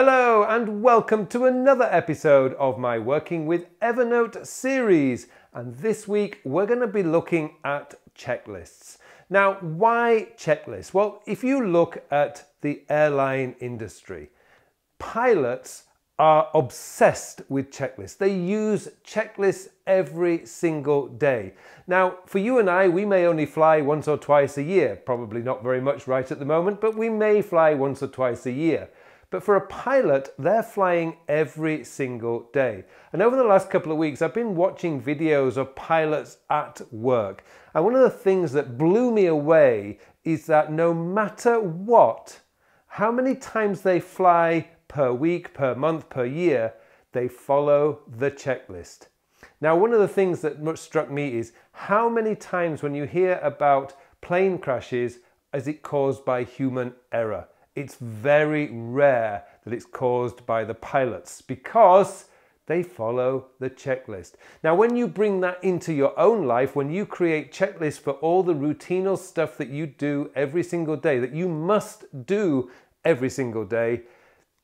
Hello and welcome to another episode of my Working with Evernote series. And this week we're going to be looking at checklists. Now, why checklists? Well, if you look at the airline industry, pilots are obsessed with checklists. They use checklists every single day. Now, for you and I, we may only fly once or twice a year. Probably not very much right at the moment, but we may fly once or twice a year. But for a pilot, they're flying every single day. And over the last couple of weeks, I've been watching videos of pilots at work. And one of the things that blew me away is that no matter what, how many times they fly per week, per month, per year, they follow the checklist. Now, one of the things that much struck me is how many times when you hear about plane crashes is it caused by human error? It's very rare that it's caused by the pilots because they follow the checklist. Now, when you bring that into your own life, when you create checklists for all the routinal stuff that you do every single day, that you must do every single day,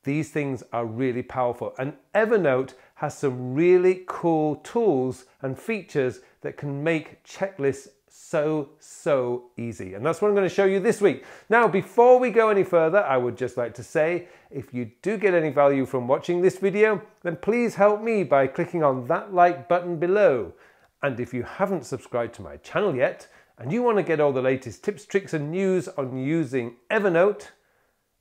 these things are really powerful. And Evernote has some really cool tools and features that can make checklists so, so easy. And that's what I'm going to show you this week. Now, before we go any further, I would just like to say, if you do get any value from watching this video, then please help me by clicking on that like button below. And if you haven't subscribed to my channel yet, and you want to get all the latest tips, tricks and news on using Evernote,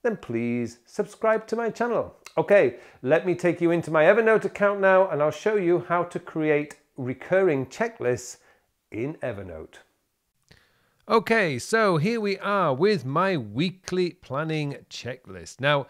then please subscribe to my channel. Okay, let me take you into my Evernote account now and I'll show you how to create recurring checklists in Evernote. Okay, so here we are with my weekly planning checklist. Now,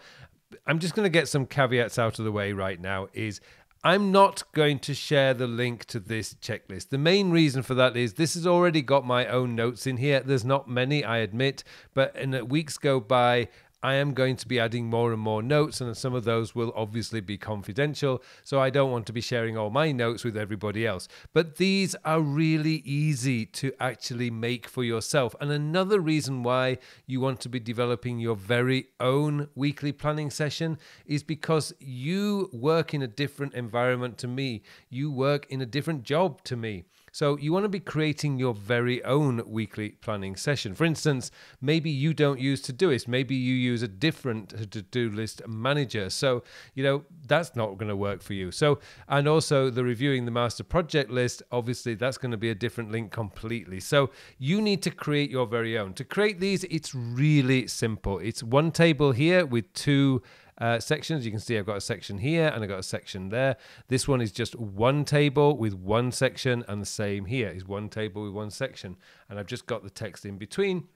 I'm just going to get some caveats out of the way right now is I'm not going to share the link to this checklist. The main reason for that is this has already got my own notes in here. There's not many, I admit, but in weeks go by, I am going to be adding more and more notes, and some of those will obviously be confidential. So I don't want to be sharing all my notes with everybody else. But these are really easy to actually make for yourself. And another reason why you want to be developing your very own weekly planning session is because you work in a different environment to me, you work in a different job to me. So you want to be creating your very own weekly planning session. For instance, maybe you don't use Todoist, maybe you use a different to-do list manager. So, you know, that's not going to work for you. So, and also the reviewing the master project list, obviously that's going to be a different link completely. So you need to create your very own. To create these, it's really simple. It's one table here with two uh, sections. You can see I've got a section here and I've got a section there. This one is just one table with one section and the same here is one table with one section. And I've just got the text in between.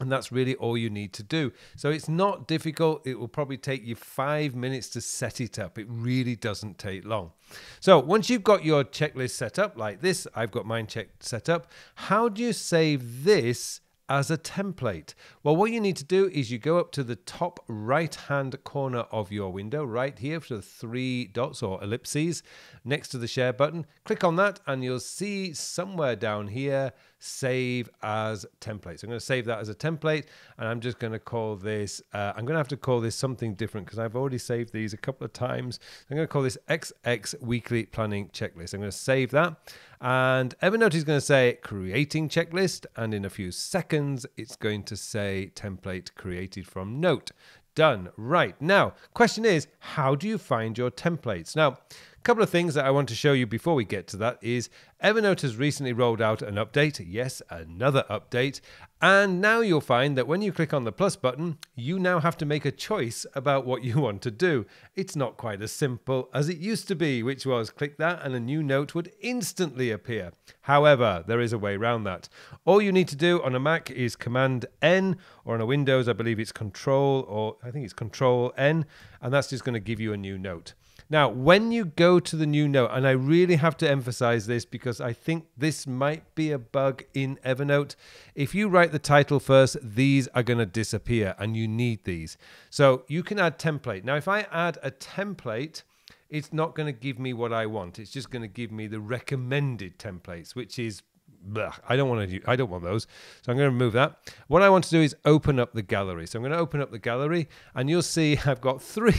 And that's really all you need to do. So it's not difficult. It will probably take you five minutes to set it up. It really doesn't take long. So once you've got your checklist set up like this, I've got mine checked set up. How do you save this as a template? Well, what you need to do is you go up to the top right hand corner of your window, right here for the three dots or ellipses next to the share button. Click on that and you'll see somewhere down here save as template. So I'm going to save that as a template and I'm just going to call this, uh, I'm going to have to call this something different because I've already saved these a couple of times. I'm going to call this XX Weekly Planning Checklist. I'm going to save that and Evernote is going to say creating checklist and in a few seconds it's going to say template created from note. Done. Right. Now, question is, how do you find your templates? Now, couple of things that I want to show you before we get to that is Evernote has recently rolled out an update. Yes, another update. And now you'll find that when you click on the plus button, you now have to make a choice about what you want to do. It's not quite as simple as it used to be, which was click that and a new note would instantly appear. However, there is a way around that. All you need to do on a Mac is Command N, or on a Windows, I believe it's Control, or I think it's Control N, and that's just going to give you a new note. Now, when you go to the new note, and I really have to emphasize this because I think this might be a bug in Evernote. If you write the title first, these are going to disappear and you need these. So you can add template. Now, if I add a template, it's not going to give me what I want. It's just going to give me the recommended templates, which is bleh, I don't want to. I don't want those. So I'm going to remove that. What I want to do is open up the gallery. So I'm going to open up the gallery, and you'll see I've got three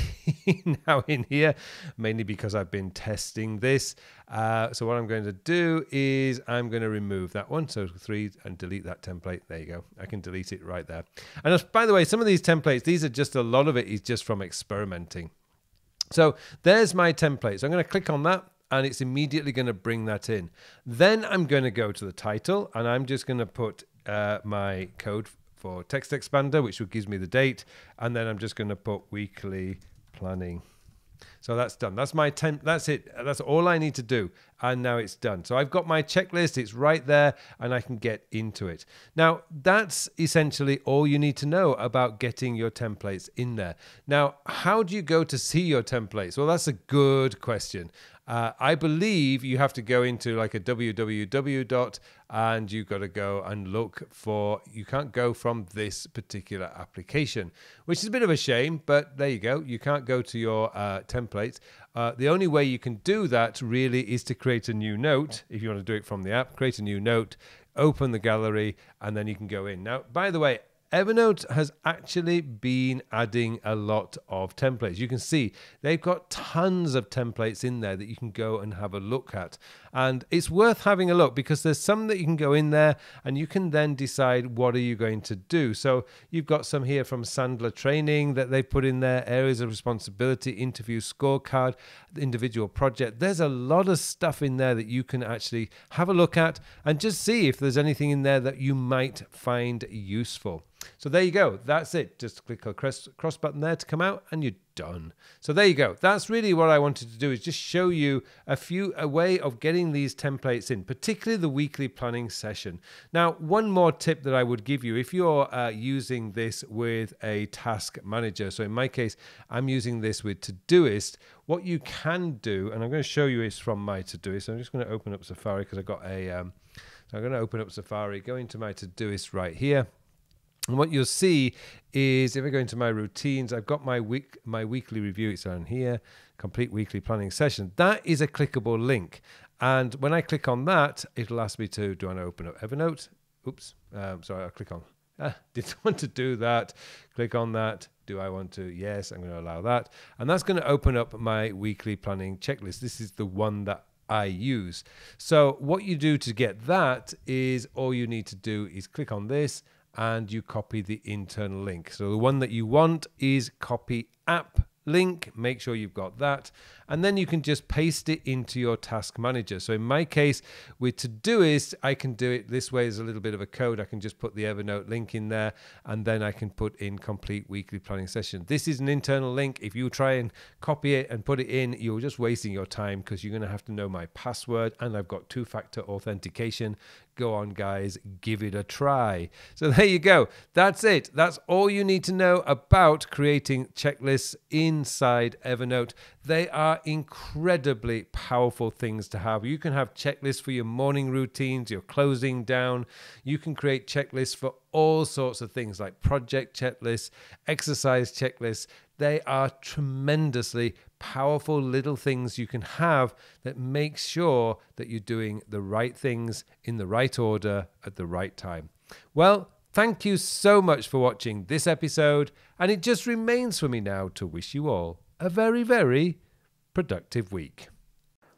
now in here, mainly because I've been testing this. Uh, so what I'm going to do is I'm going to remove that one. So three and delete that template. There you go. I can delete it right there. And by the way, some of these templates, these are just a lot of it is just from experimenting. So there's my template. So I'm going to click on that and it's immediately going to bring that in. Then I'm going to go to the title and I'm just going to put uh, my code for TextExpander, which gives me the date. And then I'm just going to put weekly planning so that's done. That's my temp. That's it. That's all I need to do. And now it's done. So I've got my checklist. It's right there and I can get into it. Now, that's essentially all you need to know about getting your templates in there. Now, how do you go to see your templates? Well, that's a good question. Uh, I believe you have to go into like a www dot and you've got to go and look for, you can't go from this particular application, which is a bit of a shame, but there you go. You can't go to your uh, templates. Uh, the only way you can do that really is to create a new note. If you want to do it from the app, create a new note, open the gallery, and then you can go in. Now, by the way, Evernote has actually been adding a lot of templates. You can see they've got tons of templates in there that you can go and have a look at. And it's worth having a look because there's some that you can go in there and you can then decide what are you going to do. So you've got some here from Sandler Training that they've put in there, areas of responsibility, interview scorecard, individual project. There's a lot of stuff in there that you can actually have a look at and just see if there's anything in there that you might find useful. So there you go. That's it. Just click a cross, cross button there to come out and you're done. So there you go. That's really what I wanted to do is just show you a few a way of getting these templates in, particularly the weekly planning session. Now, one more tip that I would give you if you're uh, using this with a task manager. So in my case, I'm using this with Todoist. What you can do, and I'm going to show you is from my Todoist. I'm just going to open up Safari because I've got a. Um, so I'm going to open up Safari, go into my Todoist right here. And what you'll see is if I go into my routines, I've got my week my weekly review. It's on here, complete weekly planning session. That is a clickable link. And when I click on that, it'll ask me to do I want to open up Evernote? Oops, um, sorry, I'll click on. Ah, didn't want to do that. Click on that. Do I want to? Yes, I'm going to allow that. And that's going to open up my weekly planning checklist. This is the one that I use. So what you do to get that is all you need to do is click on this and you copy the internal link. So the one that you want is copy app link. Make sure you've got that. And then you can just paste it into your task manager. So in my case, with Todoist, I can do it this way. There's a little bit of a code. I can just put the Evernote link in there, and then I can put in complete weekly planning session. This is an internal link. If you try and copy it and put it in, you're just wasting your time because you're going to have to know my password, and I've got two-factor authentication. Go on, guys, give it a try. So there you go. That's it. That's all you need to know about creating checklists inside Evernote. They are incredibly powerful things to have. You can have checklists for your morning routines, your closing down. You can create checklists for all sorts of things like project checklists, exercise checklists. They are tremendously powerful little things you can have that make sure that you're doing the right things in the right order at the right time. Well, thank you so much for watching this episode, and it just remains for me now to wish you all a very, very productive week.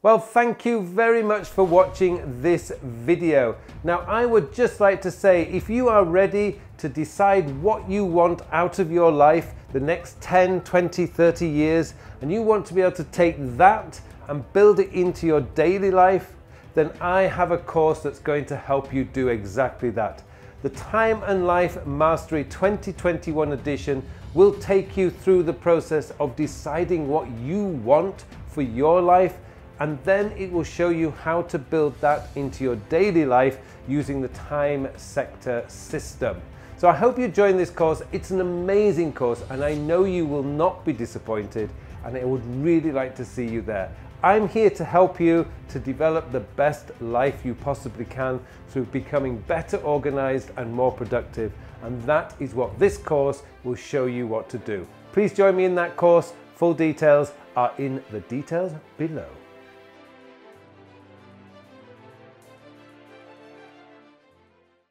Well, thank you very much for watching this video. Now, I would just like to say, if you are ready to decide what you want out of your life the next 10, 20, 30 years, and you want to be able to take that and build it into your daily life, then I have a course that's going to help you do exactly that. The Time and Life Mastery 2021 edition will take you through the process of deciding what you want for your life and then it will show you how to build that into your daily life using the time sector system. So I hope you join this course. It's an amazing course and I know you will not be disappointed and I would really like to see you there. I'm here to help you to develop the best life you possibly can through becoming better organized and more productive. And that is what this course will show you what to do. Please join me in that course. Full details are in the details below.